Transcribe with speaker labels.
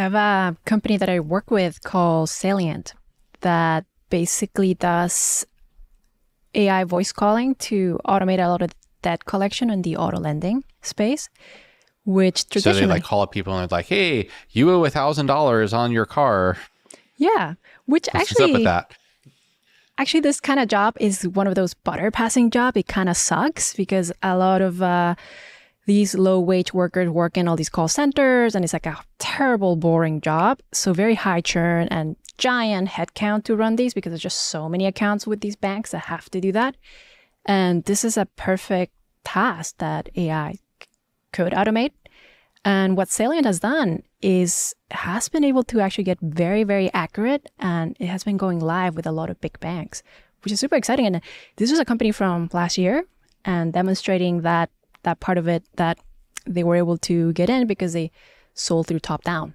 Speaker 1: I have a company that I work with called Salient that basically does AI voice calling to automate a lot of debt collection in the auto lending space, which traditionally
Speaker 2: So they like call up people and they're like, "Hey, you owe a thousand dollars on your car.
Speaker 1: yeah, which
Speaker 2: What's
Speaker 1: actually
Speaker 2: up with that?"
Speaker 1: actually this kind of job is one of those butter passing job. It kind of sucks because a lot of uh, these low wage workers work in all these call centers and it's like a terrible boring job. So very high churn and giant headcount to run these because there's just so many accounts with these banks that have to do that. And this is a perfect task that AI could automate. And what Salient has done is has been able to actually get very, very accurate and it has been going live with a lot of big banks, which is super exciting. And this was a company from last year and demonstrating that that part of it that they were able to get in because they sold through top down.